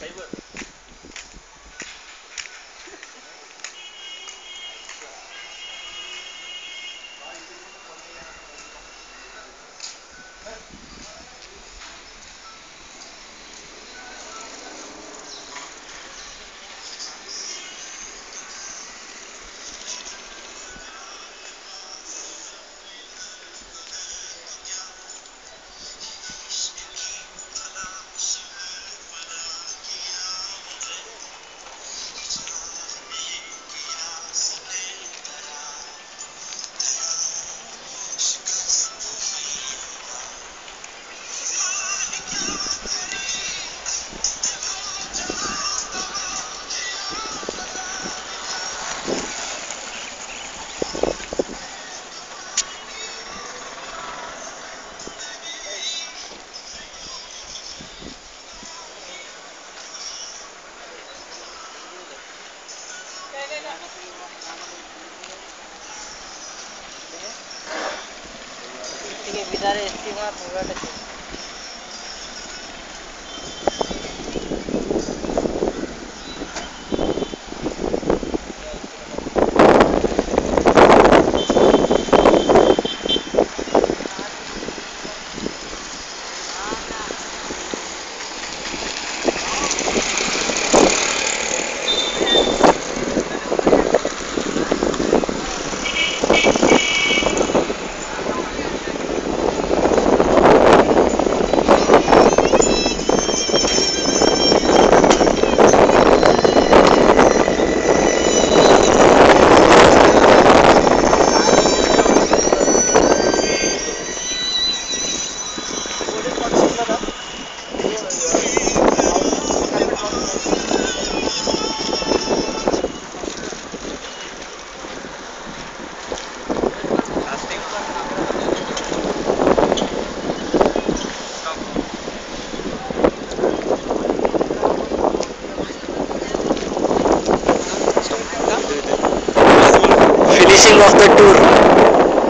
Hey, look. ටික විතර ස්ටිමා පුරාට finishing of the tour